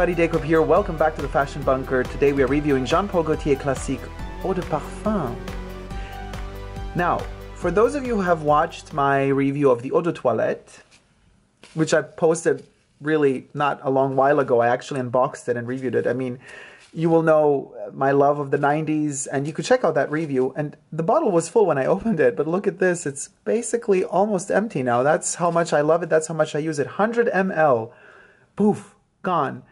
everybody, Dacob here. Welcome back to the Fashion Bunker. Today we are reviewing Jean Paul Gaultier Classique Eau de Parfum. Now, for those of you who have watched my review of the Eau de Toilette, which I posted really not a long while ago, I actually unboxed it and reviewed it. I mean, you will know my love of the 90s, and you could check out that review. And the bottle was full when I opened it, but look at this. It's basically almost empty now. That's how much I love it. That's how much I use it. 100 ml. Poof, gone.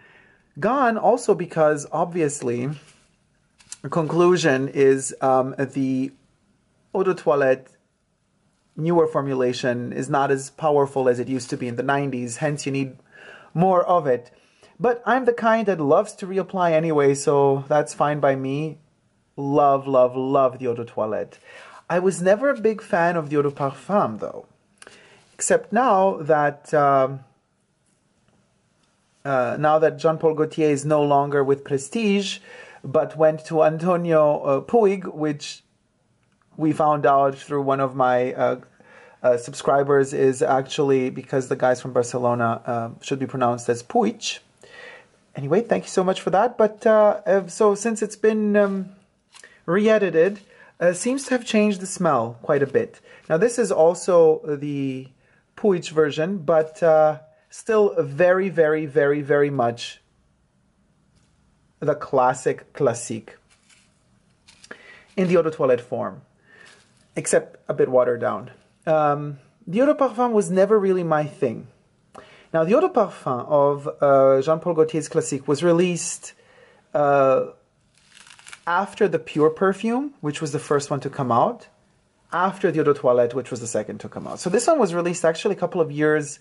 Gone also because obviously, the conclusion is um, the Eau de Toilette newer formulation is not as powerful as it used to be in the 90s, hence, you need more of it. But I'm the kind that loves to reapply anyway, so that's fine by me. Love, love, love the Eau de Toilette. I was never a big fan of the Eau de Parfum, though. Except now that um, uh, now that Jean Paul Gaultier is no longer with Prestige, but went to Antonio uh, Puig, which we found out through one of my uh, uh, subscribers is actually because the guys from Barcelona uh, should be pronounced as Puig. Anyway, thank you so much for that. But uh, uh, so since it's been um, re-edited, uh, seems to have changed the smell quite a bit. Now this is also the Puig version, but still very, very, very, very much the classic classique in the eau de toilette form except a bit watered down. Um, the eau de parfum was never really my thing. Now, the eau de parfum of uh, Jean Paul Gaultier's Classique was released uh, after the Pure perfume, which was the first one to come out, after the eau de toilette, which was the second to come out. So this one was released actually a couple of years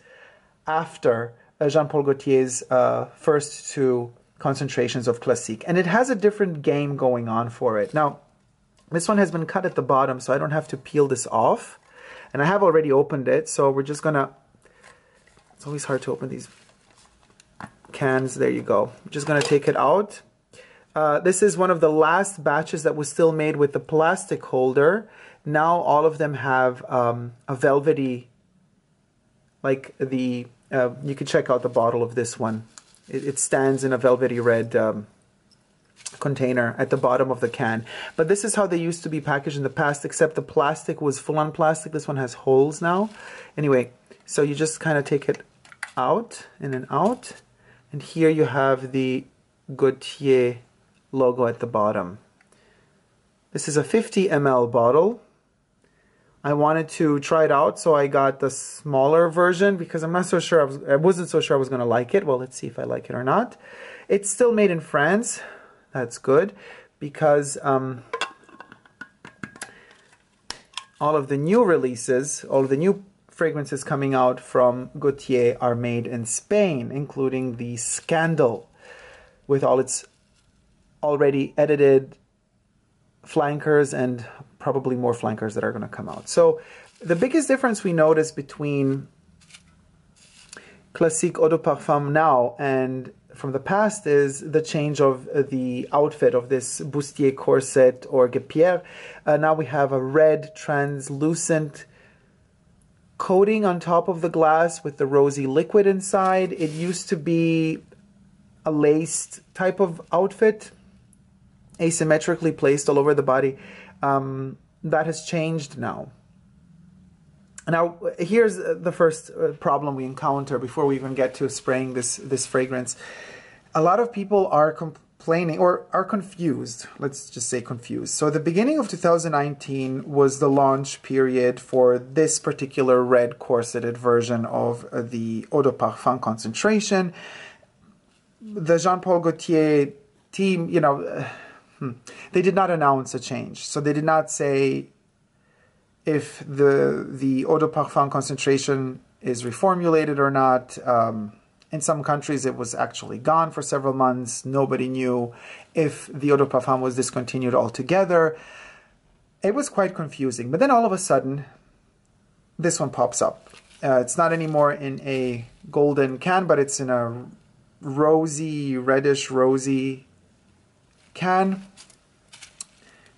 after uh, Jean Paul Gaultier's uh, first two concentrations of Classique. And it has a different game going on for it. Now, this one has been cut at the bottom, so I don't have to peel this off. And I have already opened it, so we're just gonna, it's always hard to open these cans. There you go. I'm just gonna take it out. Uh, this is one of the last batches that was still made with the plastic holder. Now all of them have um, a velvety, like the, uh, you can check out the bottle of this one. It, it stands in a velvety red um, container at the bottom of the can. But this is how they used to be packaged in the past, except the plastic was full on plastic. This one has holes now. Anyway, so you just kind of take it out in and out. And here you have the Gaultier logo at the bottom. This is a 50 ml bottle. I wanted to try it out, so I got the smaller version because I'm not so sure, I, was, I wasn't so sure I was going to like it. Well, let's see if I like it or not. It's still made in France. That's good because um, all of the new releases, all of the new fragrances coming out from Gaultier are made in Spain, including the Scandal with all its already edited flankers and probably more flankers that are going to come out. So the biggest difference we notice between Classique Eau de Parfum now and from the past is the change of the outfit of this bustier corset or guêpière. Uh, now we have a red translucent coating on top of the glass with the rosy liquid inside. It used to be a laced type of outfit, asymmetrically placed all over the body. Um, that has changed now. Now, here's the first uh, problem we encounter before we even get to spraying this, this fragrance. A lot of people are complaining or are confused. Let's just say confused. So the beginning of 2019 was the launch period for this particular red corseted version of uh, the Eau de Parfum concentration. The Jean-Paul Gaultier team, you know, hmm, they did not announce a change. So they did not say if the the eau de parfum concentration is reformulated or not. Um, in some countries, it was actually gone for several months. Nobody knew if the eau de parfum was discontinued altogether. It was quite confusing. But then all of a sudden, this one pops up. Uh, it's not anymore in a golden can, but it's in a rosy, reddish, rosy can.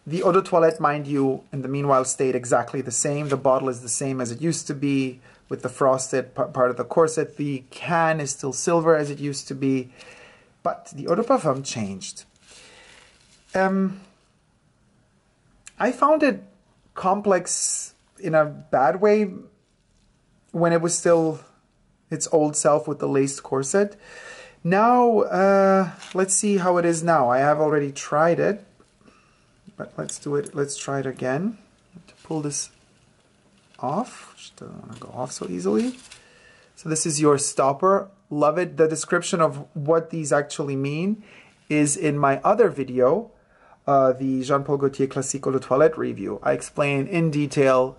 The eau de toilette, mind you, in the meanwhile stayed exactly the same. The bottle is the same as it used to be with the frosted part of the corset. The can is still silver as it used to be. But the eau de parfum changed. Um, I found it complex in a bad way when it was still its old self with the laced corset. Now, uh, let's see how it is now. I have already tried it, but let's do it. Let's try it again. To pull this off, just don't want to go off so easily. So this is your stopper. Love it. The description of what these actually mean is in my other video, uh, the Jean-Paul Gaultier Classique Eau de Toilette review. I explain in detail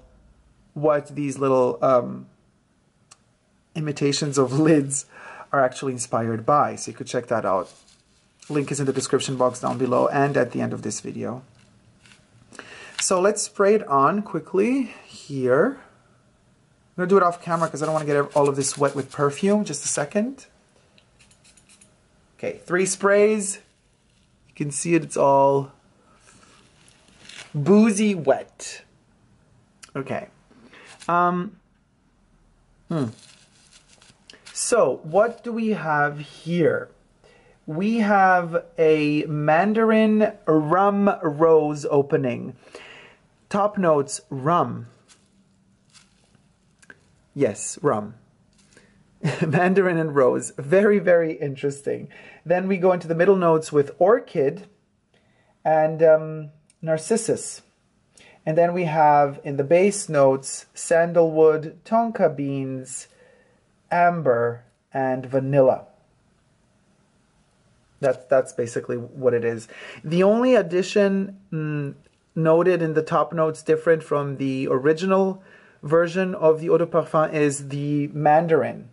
what these little um, imitations of lids are actually inspired by. So you could check that out. Link is in the description box down below and at the end of this video. So let's spray it on quickly here. I'm to do it off camera because I don't want to get all of this wet with perfume. Just a second. Okay, three sprays. You can see it, it's all boozy wet. Okay. Um, hmm. So, what do we have here? We have a Mandarin rum rose opening. Top notes rum. Yes, rum. Mandarin and rose. Very, very interesting. Then we go into the middle notes with orchid and um, narcissus. And then we have in the base notes sandalwood, tonka beans, amber, and vanilla. That's, that's basically what it is. The only addition mm, noted in the top notes different from the original version of the eau de parfum is the mandarin.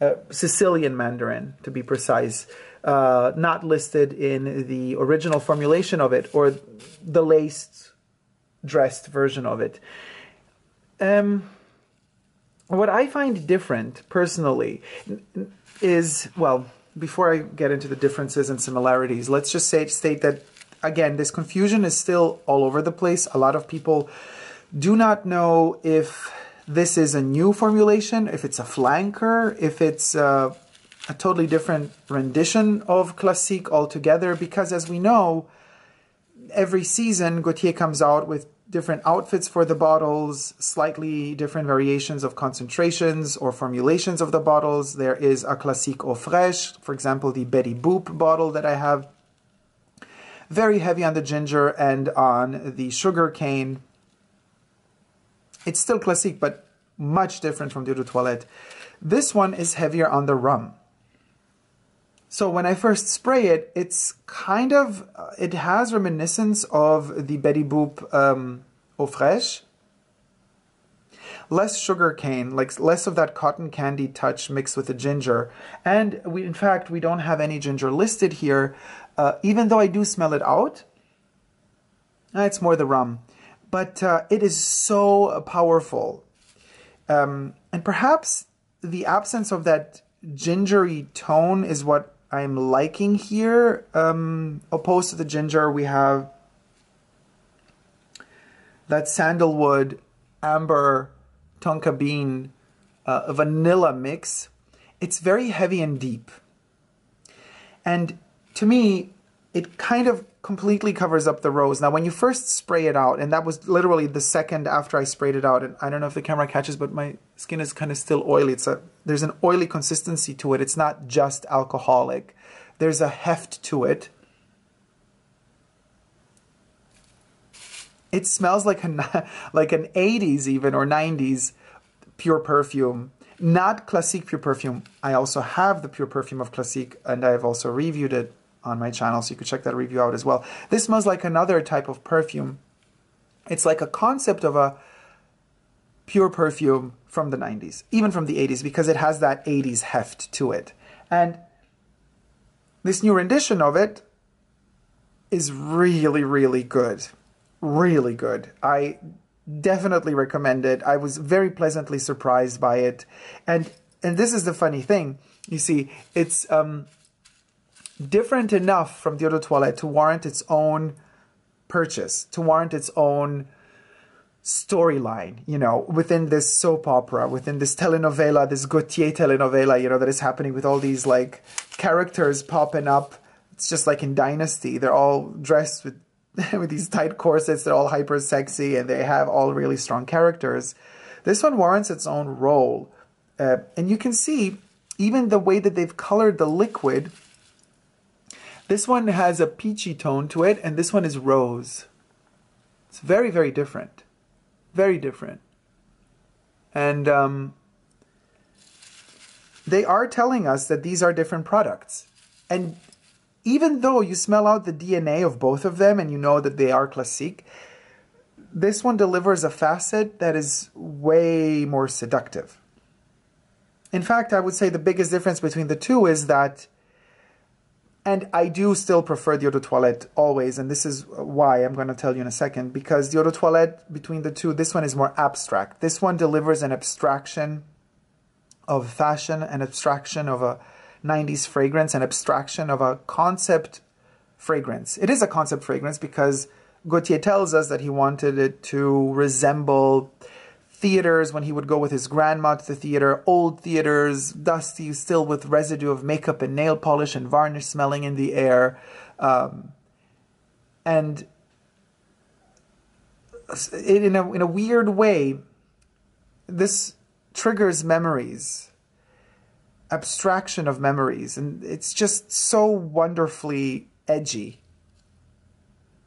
Uh, Sicilian mandarin, to be precise, uh, not listed in the original formulation of it or the laced dressed version of it. Um, what I find different personally is, well, before I get into the differences and similarities, let's just say, state that, again, this confusion is still all over the place. A lot of people do not know if this is a new formulation, if it's a flanker, if it's uh, a totally different rendition of Classique altogether, because as we know, every season Gaultier comes out with different outfits for the bottles, slightly different variations of concentrations or formulations of the bottles. There is a Classique Eau Fraîche, for example, the Betty Boop bottle that I have. Very heavy on the ginger and on the sugar cane. It's still Classique, but much different from Eau de Toilette. This one is heavier on the rum. So when I first spray it, it's kind of, it has reminiscence of the Betty Boop um, Eau Fraiche. Less sugar cane, like less of that cotton candy touch mixed with the ginger. And we, in fact, we don't have any ginger listed here, uh, even though I do smell it out. Uh, it's more the rum. But uh, it is so powerful. Um, and perhaps the absence of that gingery tone is what I'm liking here. Um, opposed to the ginger, we have that sandalwood, amber, tonka bean, uh, vanilla mix. It's very heavy and deep. And to me, it kind of completely covers up the rose. Now, when you first spray it out, and that was literally the second after I sprayed it out, and I don't know if the camera catches, but my skin is kind of still oily. It's a there's an oily consistency to it. It's not just alcoholic. There's a heft to it. It smells like a like an 80s even or 90s pure perfume. Not Classique pure perfume. I also have the pure perfume of Classique, and I've also reviewed it on my channel, so you could check that review out as well. This smells like another type of perfume. It's like a concept of a pure perfume from the 90s, even from the 80s, because it has that 80s heft to it. And this new rendition of it is really, really good. Really good. I definitely recommend it. I was very pleasantly surprised by it. And and this is the funny thing. You see, it's um different enough from the other de Toilette to warrant its own purchase, to warrant its own storyline, you know, within this soap opera, within this telenovela, this Gaultier telenovela, you know, that is happening with all these like characters popping up. It's just like in Dynasty. They're all dressed with with these tight corsets. They're all hyper sexy and they have all really strong characters. This one warrants its own role. Uh, and you can see even the way that they've colored the liquid. This one has a peachy tone to it, and this one is rose. It's very, very different. Very different. And um, they are telling us that these are different products. And even though you smell out the DNA of both of them and you know that they are classique, this one delivers a facet that is way more seductive. In fact, I would say the biggest difference between the two is that, and I do still prefer the Eau de Toilette always, and this is why I'm going to tell you in a second, because the Eau de Toilette between the two, this one is more abstract. This one delivers an abstraction of fashion, an abstraction of a 90s fragrance, an abstraction of a concept fragrance. It is a concept fragrance because Gaultier tells us that he wanted it to resemble theaters when he would go with his grandma to the theater, old theaters, dusty, still with residue of makeup and nail polish and varnish smelling in the air. Um, and in a, in a weird way, this triggers memories abstraction of memories. And it's just so wonderfully edgy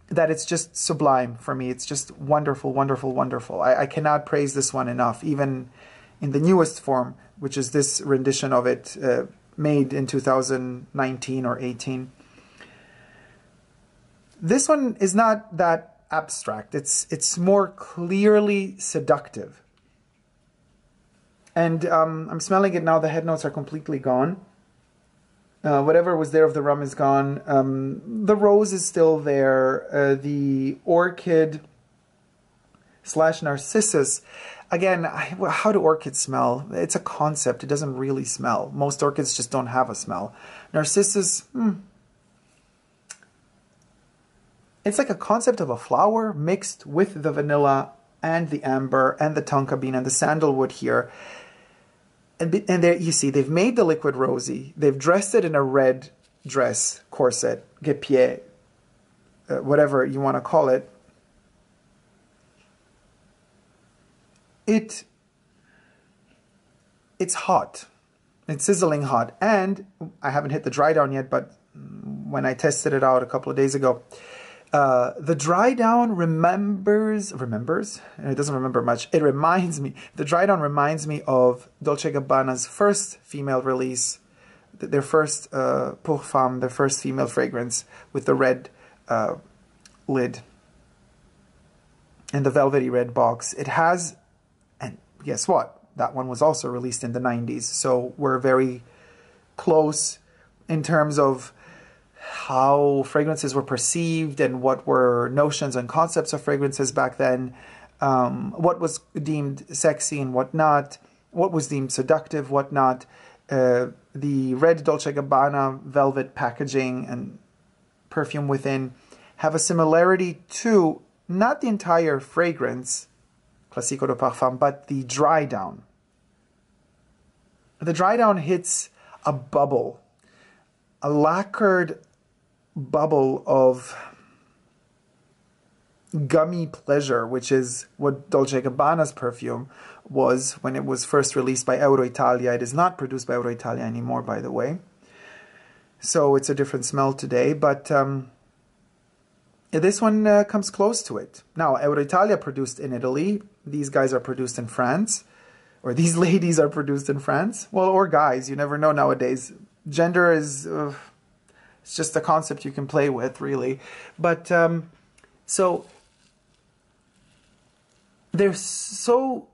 that it's just sublime for me. It's just wonderful, wonderful, wonderful. I, I cannot praise this one enough, even in the newest form, which is this rendition of it uh, made in 2019 or 18. This one is not that abstract. It's it's more clearly seductive. And um, I'm smelling it now. The head notes are completely gone. Uh, whatever was there of the rum is gone. Um, the rose is still there. Uh, the orchid slash narcissus. Again, I, how do orchids smell? It's a concept. It doesn't really smell. Most orchids just don't have a smell. Narcissus, hmm. It's like a concept of a flower mixed with the vanilla and the amber and the tonka bean and the sandalwood here and, and there you see they've made the liquid rosy. They've dressed it in a red dress, corset, guêpier, uh, whatever you want to call it. It it's hot. It's sizzling hot. And I haven't hit the dry down yet, but when I tested it out a couple of days ago, uh, the dry down remembers remembers? It doesn't remember much. It reminds me the dry down reminds me of dolce gabbana's first female release their first uh, pour femme their first female fragrance with the red uh, lid and the velvety red box. It has and guess what? That one was also released in the 90s so we're very close in terms of how fragrances were perceived and what were notions and concepts of fragrances back then, um, what was deemed sexy and what not, what was deemed seductive, what not. Uh, the red Dolce Gabbana velvet packaging and perfume within have a similarity to not the entire fragrance, Classique Eau de Parfum, but the dry down. The dry down hits a bubble, a lacquered bubble of gummy pleasure, which is what Dolce Gabbana's perfume was when it was first released by Euroitalia. It is not produced by Euroitalia anymore, by the way. So it's a different smell today, but um, this one uh, comes close to it. Now, Euroitalia produced in Italy. These guys are produced in France, or these ladies are produced in France. Well, or guys, you never know nowadays. Gender is. Uh, it's just a concept you can play with, really. But um, so they're so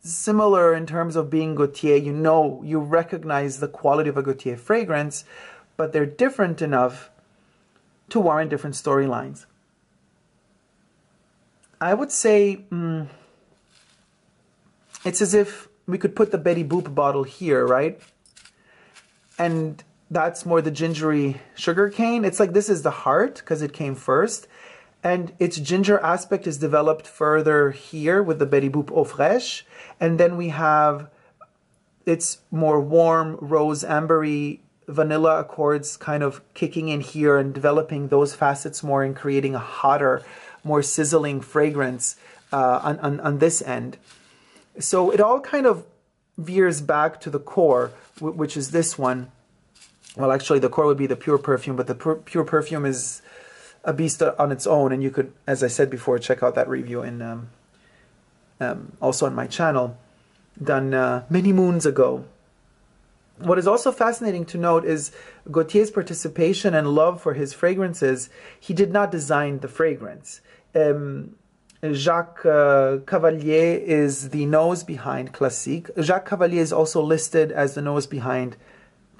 similar in terms of being Gaultier. You know, you recognize the quality of a Gaultier fragrance, but they're different enough to warrant different storylines. I would say mm, it's as if we could put the Betty Boop bottle here, right? And that's more the gingery sugar cane. It's like this is the heart because it came first. and its ginger aspect is developed further here with the Betty Boop Eau Fraiche. And then we have its more warm, rose ambery vanilla accords kind of kicking in here and developing those facets more and creating a hotter, more sizzling fragrance uh, on, on, on this end. So it all kind of veers back to the core, which is this one. Well, actually, the core would be the pure perfume, but the pure perfume is a beast on its own. And you could, as I said before, check out that review in um, um, also on my channel, done uh, many moons ago. What is also fascinating to note is Gaultier's participation and love for his fragrances. He did not design the fragrance. Um, Jacques uh, Cavallier is the nose behind Classique. Jacques Cavallier is also listed as the nose behind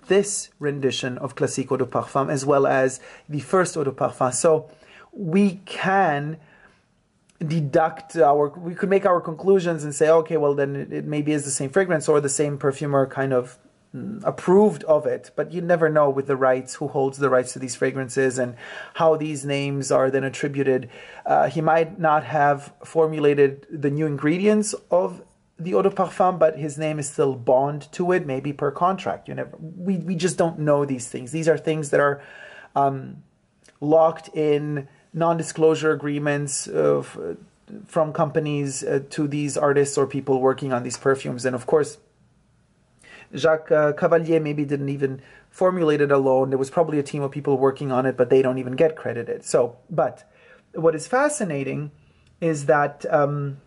this rendition of Classique Eau de Parfum as well as the first Eau de Parfum. So we can deduct our, we could make our conclusions and say, okay, well then it, it maybe is the same fragrance or the same perfumer kind of Mm, approved of it, but you never know with the rights who holds the rights to these fragrances and how these names are then attributed. Uh, he might not have formulated the new ingredients of the eau de parfum, but his name is still bond to it, maybe per contract. You never, we we just don't know these things. These are things that are um, locked in non-disclosure agreements of, uh, from companies uh, to these artists or people working on these perfumes, and of course Jacques uh, Cavallier maybe didn't even formulate it alone. There was probably a team of people working on it, but they don't even get credited. So, but what is fascinating is that um,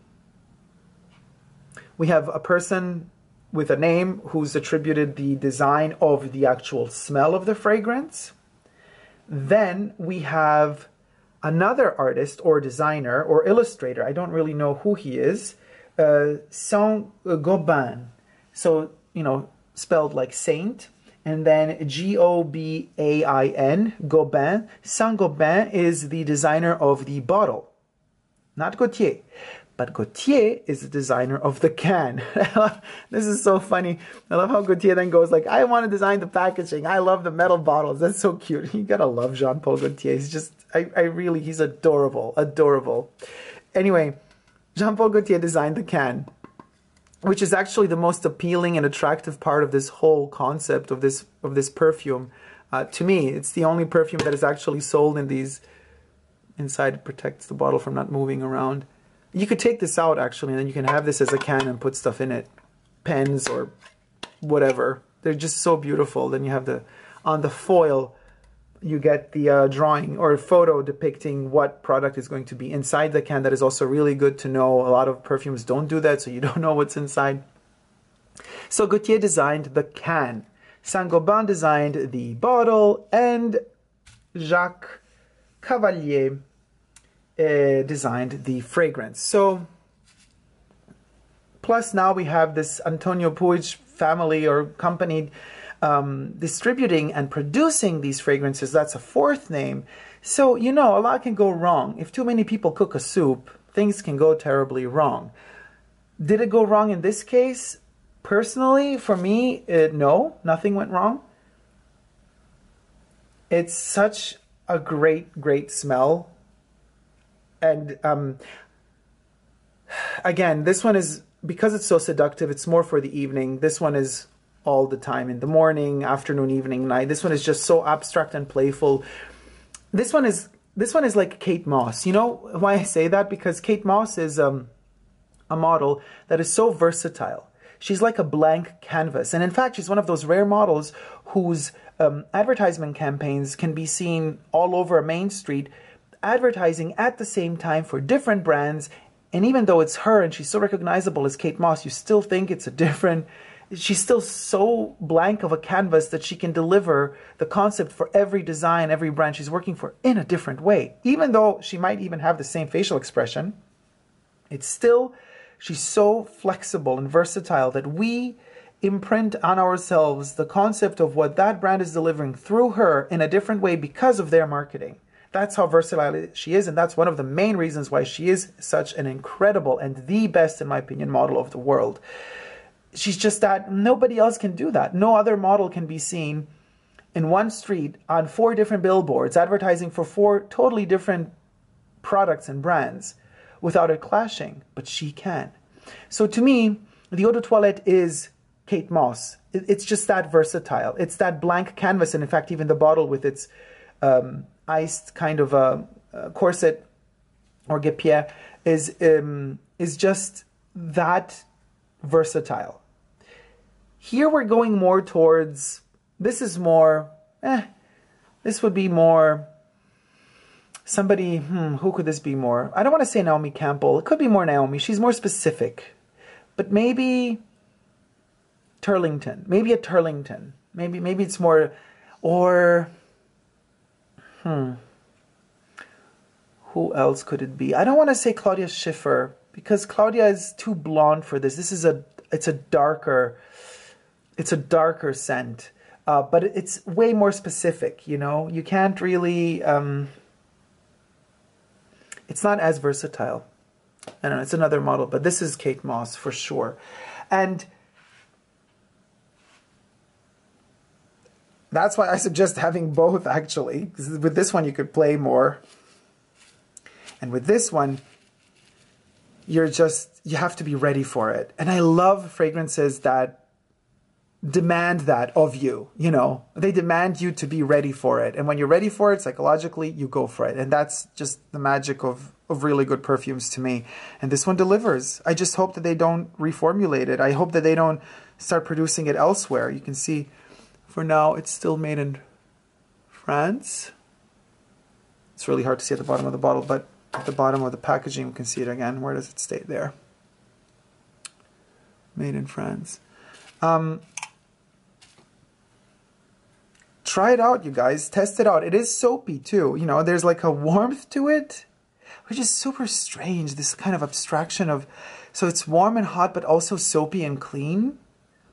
we have a person with a name who's attributed the design of the actual smell of the fragrance. Then we have another artist or designer or illustrator, I don't really know who he is, uh, Saint Gobain. So, you know, spelled like saint, and then G O B A I N, Gobain. Saint Gobain is the designer of the bottle, not Gaultier. But Gaultier is the designer of the can. this is so funny. I love how Gaultier then goes like, I want to design the packaging. I love the metal bottles. That's so cute. You gotta love Jean-Paul Gaultier. He's just, I, I really, he's adorable, adorable. Anyway, Jean-Paul Gaultier designed the can which is actually the most appealing and attractive part of this whole concept of this of this perfume. Uh, to me, it's the only perfume that is actually sold in these. Inside it protects the bottle from not moving around. You could take this out actually, and then you can have this as a can and put stuff in it, pens or whatever. They're just so beautiful. Then you have the on the foil you get the uh, drawing or photo depicting what product is going to be inside the can. That is also really good to know. A lot of perfumes don't do that, so you don't know what's inside. So Gaultier designed the can. Saint-Gobain designed the bottle, and Jacques Cavallier uh, designed the fragrance. So, plus now we have this Antonio Puig family or company um, distributing and producing these fragrances, that's a fourth name. So, you know, a lot can go wrong. If too many people cook a soup, things can go terribly wrong. Did it go wrong in this case? Personally, for me, it, no, nothing went wrong. It's such a great, great smell. And um, again, this one is because it's so seductive, it's more for the evening. This one is all the time in the morning, afternoon, evening, night. This one is just so abstract and playful. This one is this one is like Kate Moss. You know why I say that? Because Kate Moss is um, a model that is so versatile. She's like a blank canvas. And in fact, she's one of those rare models whose um, advertisement campaigns can be seen all over Main Street, advertising at the same time for different brands. And even though it's her and she's so recognizable as Kate Moss, you still think it's a different she's still so blank of a canvas that she can deliver the concept for every design, every brand she's working for in a different way. Even though she might even have the same facial expression, it's still, she's so flexible and versatile that we imprint on ourselves the concept of what that brand is delivering through her in a different way because of their marketing. That's how versatile she is, and that's one of the main reasons why she is such an incredible and the best, in my opinion, model of the world she's just that nobody else can do that. No other model can be seen in one street on four different billboards advertising for four totally different products and brands without it clashing, but she can. So to me, the eau de toilette is Kate Moss. It's just that versatile. It's that blank canvas, and in fact, even the bottle with its um, iced kind of a, a corset or guêpier is um, is just that versatile. Here we're going more towards. This is more. Eh, this would be more. Somebody, hmm, who could this be more? I don't want to say Naomi Campbell. It could be more Naomi. She's more specific. But maybe Turlington. Maybe a Turlington. Maybe maybe it's more or hmm. Who else could it be? I don't want to say Claudia Schiffer because Claudia is too blonde for this. This is a it's a darker it's a darker scent. Uh, but it's way more specific, you know. You can't really um, it's not as versatile. I don't know, it's another model, but this is Kate Moss for sure. And That's why I suggest having both actually. With this one, you could play more. And with this one, you're just, you have to be ready for it. And I love fragrances that demand that of you. You know, they demand you to be ready for it. And when you're ready for it psychologically, you go for it. And that's just the magic of, of really good perfumes to me. And this one delivers. I just hope that they don't reformulate it. I hope that they don't start producing it elsewhere. You can see for now, it's still made in France. It's really hard to see at the bottom of the bottle, but at the bottom of the packaging, we can see it again. Where does it state there? Made in France. Um, try it out, you guys. Test it out. It is soapy too. You know, there's like a warmth to it, which is super strange. This kind of abstraction of, so it's warm and hot, but also soapy and clean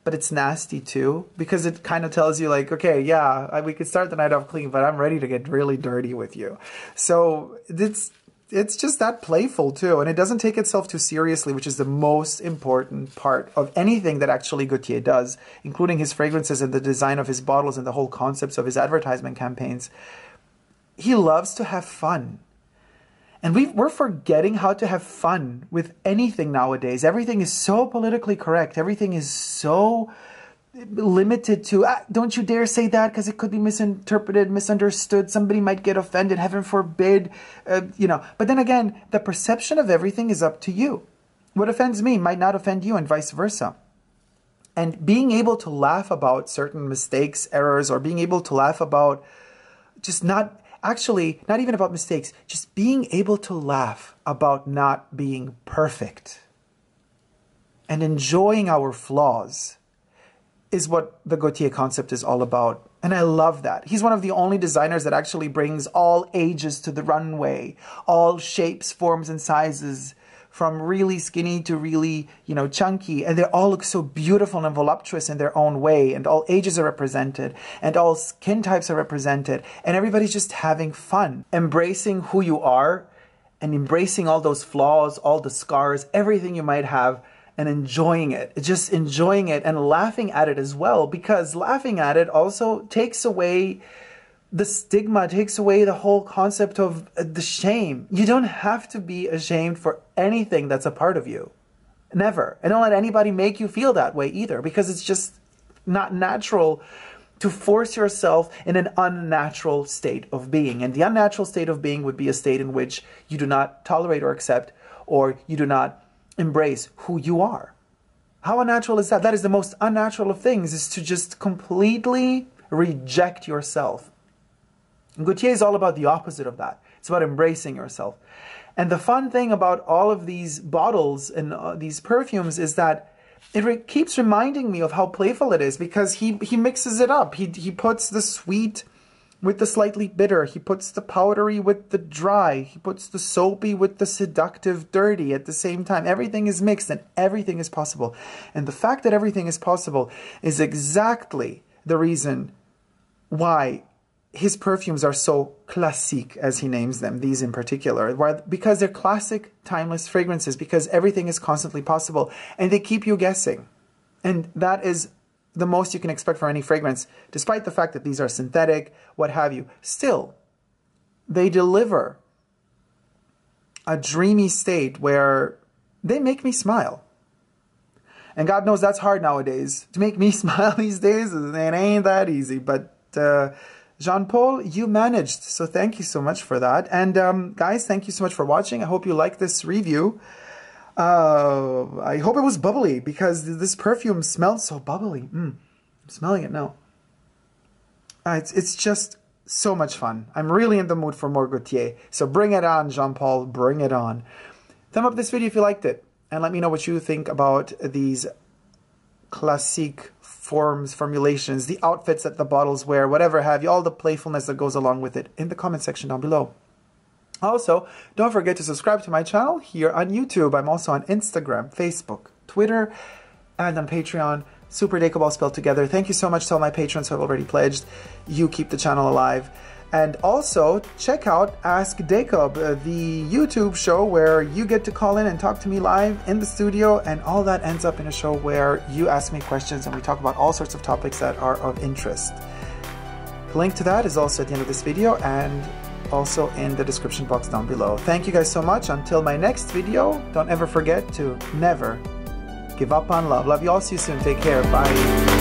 but it's nasty too because it kind of tells you like okay yeah I, we could start the night off clean but i'm ready to get really dirty with you. So it's it's just that playful too and it doesn't take itself too seriously which is the most important part of anything that actually gaultier does including his fragrances and the design of his bottles and the whole concepts of his advertisement campaigns. He loves to have fun and we are forgetting how to have fun with anything nowadays. Everything is so politically correct. Everything is so limited to ah, don't you dare say that because it could be misinterpreted misunderstood. Somebody might get offended. Heaven forbid uh, you know. But then again the perception of everything is up to you. What offends me might not offend you and vice versa. And being able to laugh about certain mistakes errors or being able to laugh about just not actually not even about mistakes, just being able to laugh about not being perfect and enjoying our flaws is what the Gaultier concept is all about. And I love that. He's one of the only designers that actually brings all ages to the runway, all shapes, forms, and sizes from really skinny to really, you know, chunky. And they all look so beautiful and voluptuous in their own way. And all ages are represented and all skin types are represented. And everybody's just having fun, embracing who you are and embracing all those flaws, all the scars, everything you might have and enjoying it. Just enjoying it and laughing at it as well because laughing at it also takes away the stigma takes away the whole concept of uh, the shame. You don't have to be ashamed for anything that's a part of you. Never. And don't let anybody make you feel that way either because it's just not natural to force yourself in an unnatural state of being. And the unnatural state of being would be a state in which you do not tolerate or accept or you do not embrace who you are. How unnatural is that? That is the most unnatural of things is to just completely reject yourself Gaultier is all about the opposite of that. It's about embracing yourself. And the fun thing about all of these bottles and uh, these perfumes is that it re- keeps reminding me of how playful it is because he, he mixes it up. He, he puts the sweet with the slightly bitter. He puts the powdery with the dry. He puts the soapy with the seductive dirty at the same time. Everything is mixed and everything is possible. And the fact that everything is possible is exactly the reason why his perfumes are so classique, as he names them, these in particular, because they're classic, timeless fragrances, because everything is constantly possible, and they keep you guessing. And that is the most you can expect from any fragrance, despite the fact that these are synthetic, what have you. Still, they deliver a dreamy state where they make me smile. And God knows that's hard nowadays. To make me smile these days, it ain't that easy. But uh, Jean Paul, you managed. So thank you so much for that. And um, guys, thank you so much for watching. I hope you like this review. Uh, I hope it was bubbly because this perfume smells so bubbly. Mm, I'm smelling it now. Uh, it's, it's just so much fun. I'm really in the mood for more Gaultier. So bring it on, Jean Paul. Bring it on. Thumb up this video if you liked it. And let me know what you think about these classique forms, formulations, the outfits that the bottles wear, whatever have you, all the playfulness that goes along with it in the comment section down below. Also, don't forget to subscribe to my channel here on YouTube. I'm also on Instagram, Facebook, Twitter, and on Patreon. Super Dacob all spelled together. Thank you so much to all my patrons who have already pledged. You keep the channel alive. And also, check out Ask Dacob, uh, the YouTube show where you get to call in and talk to me live in the studio, and all that ends up in a show where you ask me questions and we talk about all sorts of topics that are of interest. The link to that is also at the end of this video and also in the description box down below. Thank you guys so much. Until my next video, don't ever forget to never give up on love. Love you all. See you soon. Take care. Bye.